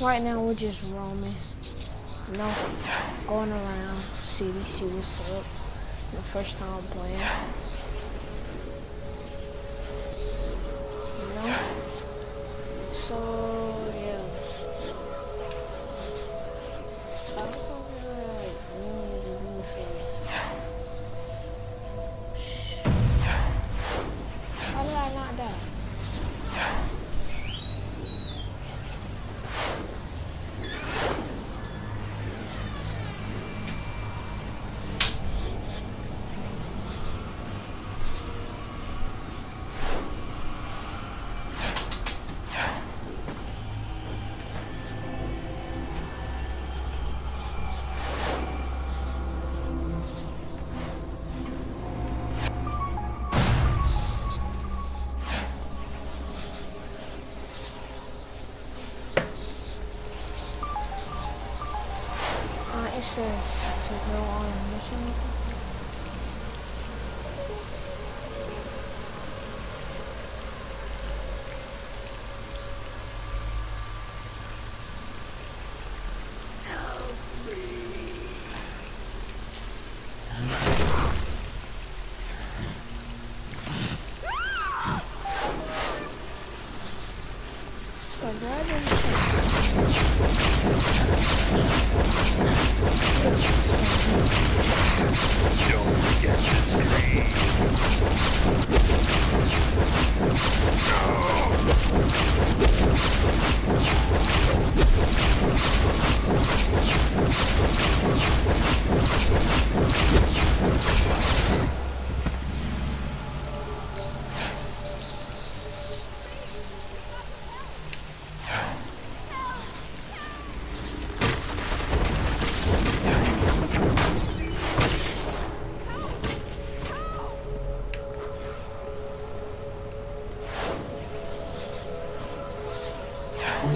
Right now we're just roaming. You know, going around, city, see what's up. The first time playing. You know? So, says to go on a mission. Congratulations. Don't forget to scream. We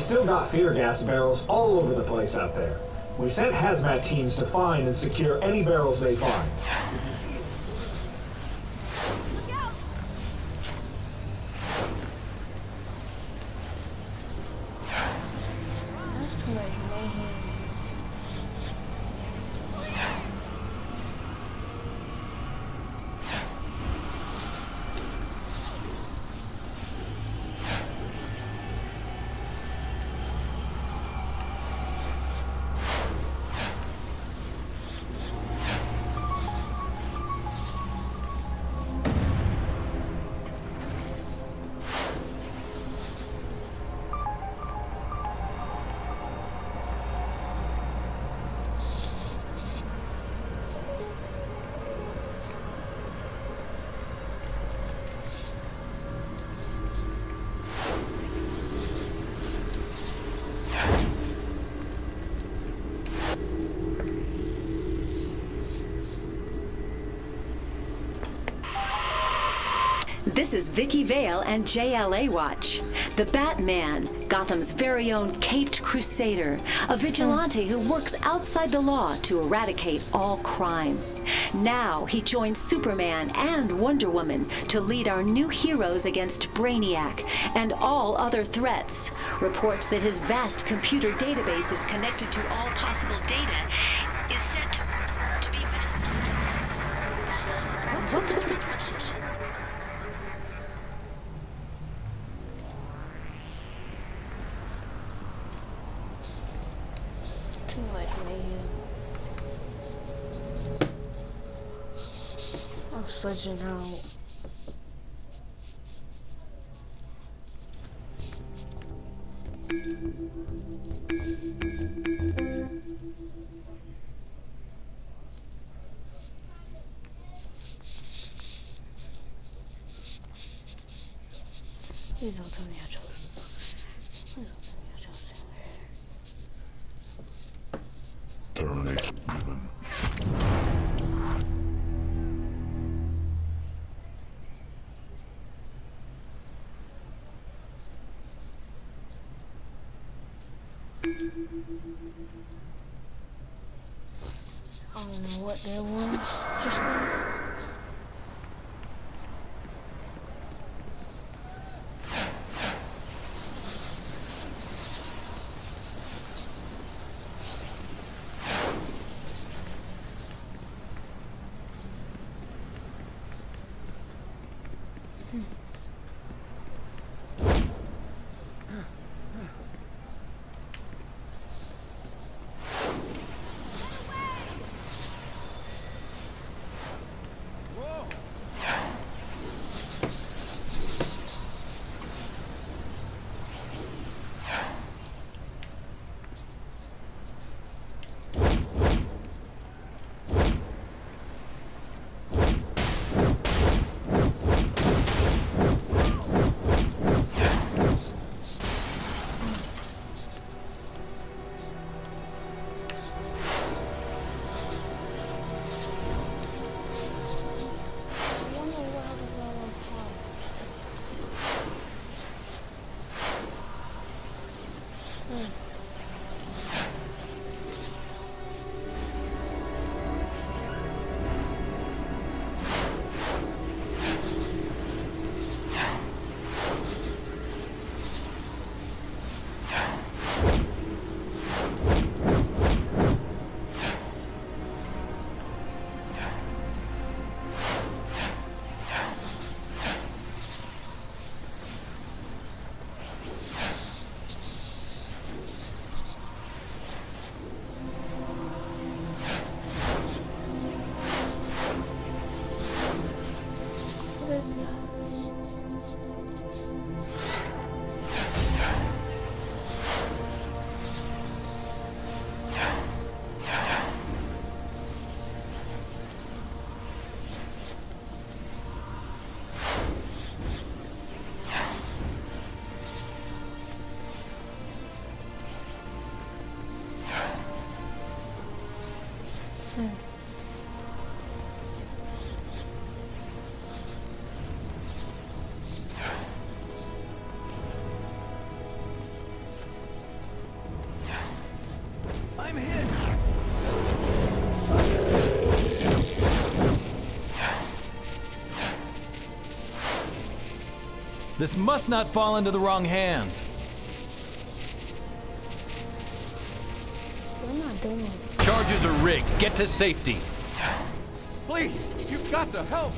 still got fear gas barrels all over the place out there. We sent hazmat teams to find and secure any barrels they find. This is Vicki Vale and JLA Watch. The Batman, Gotham's very own caped crusader, a vigilante who works outside the law to eradicate all crime. Now he joins Superman and Wonder Woman to lead our new heroes against Brainiac and all other threats. Reports that his vast computer database is connected to all possible data is said to, be vast. What's this reception? I'm switching out. Please don't. I don't know what that was This must not fall into the wrong hands. What am I doing? Charges are rigged. Get to safety. Please, you've got to help.